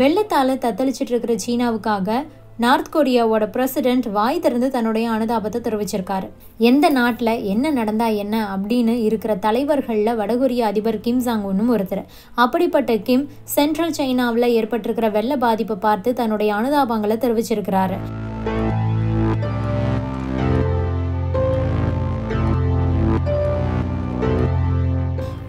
வெள்ளத்தால தத்தளிச்சிட்டு இருக்கிற சீனாவுக்காக north கொரியாவோட president வாய் திறந்து தன்னுடைய அனுதாபத்தை தெரிவிச்சிருக்காரு. எந்த நாட்டில் என்ன நடந்தா என்ன அப்படின்னு இருக்கிற தலைவர்களில் வடகொரிய அதிபர் கிம் ஜாங் உன்னும் ஒருத்தர். அப்படிப்பட்ட கிம் சென்ட்ரல் சைனாவில் ஏற்பட்டிருக்கிற வெள்ள பாதிப்பை பார்த்து தன்னுடைய அனுதாபங்களை தெரிவிச்சிருக்கிறாரு.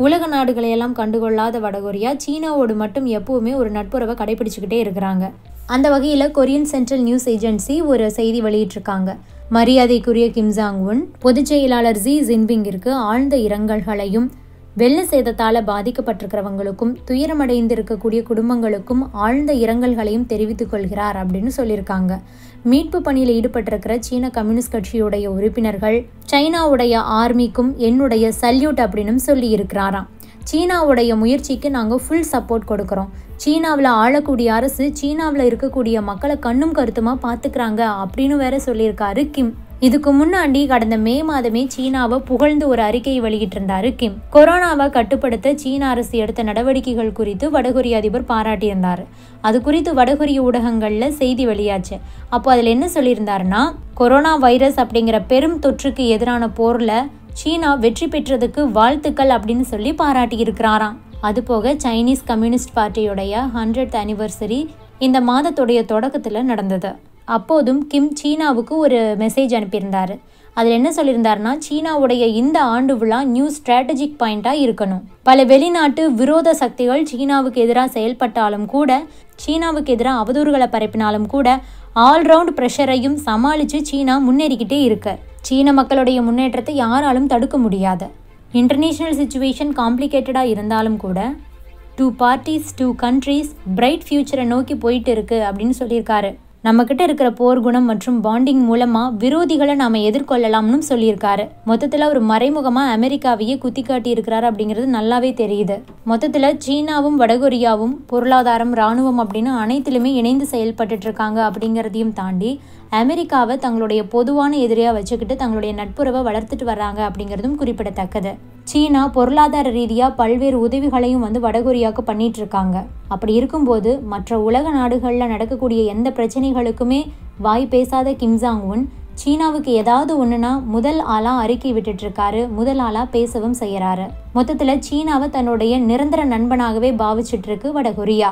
உலக நாடுகளை எல்லாம் கண்டுகொள்ளாத வடகொரியா சீனாவோடு மட்டும் எப்பவுமே ஒரு நட்புறவை கடைபிடிச்சுக்கிட்டே இருக்கிறாங்க. அந்த வகையில் கொரியன் சென்ட்ரல் நியூஸ் ஏஜென்சி ஒரு செய்தி வெளியிட்டிருக்காங்க. மரியாதைக்குரிய கிம்ஜாங் உன் பொதுச் செயலாளர் ஜி ஜின்பிங்கிற்கு ஆழ்ந்த இரங்கல்களையும் வெள்ள சேதத்தால் பாதிக்கப்பட்டிருக்கிறவங்களுக்கும் துயரமடைந்திருக்கக்கூடிய குடும்பங்களுக்கும் ஆழ்ந்த இரங்கல்களையும் தெரிவித்துக் கொள்கிறார் அப்படின்னு சொல்லியிருக்காங்க. மீட்பு பணியில் ஈடுபட்டிருக்கிற சீன கம்யூனிஸ்ட் கட்சியுடைய உறுப்பினர்கள் சைனாவுடைய ஆர்மிக்கும் என்னுடைய சல்யூட் அப்படின்னு சொல்லியிருக்கிறாராம். சீனாவுடைய முயற்சிக்கு நாங்கள் ஃபுல் சப்போர்ட் கொடுக்குறோம். சீனாவில் ஆளக்கூடிய அரசு சீனாவில் இருக்கக்கூடிய மக்களை கண்ணும் கருத்துமாக பார்த்துக்கிறாங்க அப்படின்னு வேற சொல்லியிருக்காரு கிம். இதுக்கு முன்னாடி கடந்த மே மாதமே சீனாவை புகழ்ந்து ஒரு அறிக்கையை வெளியிட்டிருந்தாரு கிம். கொரோனாவை கட்டுப்படுத்த சீன அரசு எடுத்த நடவடிக்கைகள் குறித்து வடகொரிய அதிபர் பாராட்டியிருந்தார். அது குறித்து வடகொரிய ஊடகங்கள்ல செய்தி வெளியாச்சு. அப்போ அதில் என்ன சொல்லியிருந்தாருன்னா கொரோனா வைரஸ் அப்படிங்கிற பெரும் தொற்றுக்கு எதிரான போர்ல சீனா வெற்றி பெற்றதுக்கு வாழ்த்துக்கள் அப்படின்னு சொல்லி பாராட்டி இருக்கிறாராம் அதுபோக சைனீஸ் கம்யூனிஸ்ட் பார்ட்டியுடைய ஹண்ட்ரட் அனிவர்சரி இந்த மாதத்துடைய தொடக்கத்தில் நடந்தது. அப்போதும் கிம் சீனாவுக்கு ஒரு மெசேஜ் அனுப்பியிருந்தார். அதில் என்ன சொல்லியிருந்தாருன்னா சீனாவுடைய இந்த ஆண்டு விழா நியூ ஸ்ட்ராட்டஜிக் பாயிண்டாக இருக்கணும். பல வெளிநாட்டு விரோத சக்திகள் சீனாவுக்கு எதிராக செயல்பட்டாலும் கூட சீனாவுக்கு எதிராக அவதூறுகளை பரப்பினாலும் கூட ஆல்ரவுண்ட் ப்ரெஷரையும் சமாளித்து சீனா முன்னேறிக்கிட்டே இருக்கு. சீன மக்களுடைய முன்னேற்றத்தை யாராலும் தடுக்க முடியாது. இன்டர்நேஷ்னல் சுச்சுவேஷன் காம்ப்ளிகேட்டடாக இருந்தாலும் கூட two parties two countries bright ஃப்யூச்சரை நோக்கி போயிட்டு இருக்கு அப்படின்னு சொல்லியிருக்காரு. நம்மக்கிட்ட இருக்கிற போர் குணம் மற்றும் பாண்டிங் மூலமாக விரோதிகளை நாம எதிர்கொள்ளலாம்னு சொல்லியிருக்காரு. மொத்தத்தில் ஒரு மறைமுகமாக அமெரிக்காவையே குத்தி காட்டியிருக்கிறார் அப்படிங்கிறது நல்லாவே தெரியுது. மொத்தத்தில் சீனாவும் வடகொரியாவும் பொருளாதாரம் ராணுவம் அப்படின்னு அனைத்திலுமே இணைந்து செயல்பட்டு இருக்காங்க அப்படிங்கிறதையும் தாண்டி அமெரிக்காவை தங்களுடைய பொதுவான எதிரியாக வச்சுக்கிட்டு தங்களுடைய நட்புறவை வளர்த்துட்டு வர்றாங்க அப்படிங்கிறதும் குறிப்பிடத்தக்கது. சீனா பொருளாதார ரீதியாக பல்வேறு உதவிகளையும் வந்து வடகொரியாவுக்கு பண்ணிட்டு இருக்காங்க அப்படி இருக்கும்போது மற்ற உலக நாடுகளில் நடக்கக்கூடிய எந்த பிரச்சனைகளுக்குமே வாய் பேசாத கிம்ஜாங் உன் சீனாவுக்கு ஏதாவது ஒன்றுனா முதல் ஆளாக அறிக்கை விட்டுட்டு இருக்காரு முதல் ஆளாக பேசவும் செய்யறாரு. மொத்தத்தில் சீனாவை தன்னுடைய நிரந்தர நண்பனாகவே பாவிச்சிட்டு இருக்கு வடகொரியா.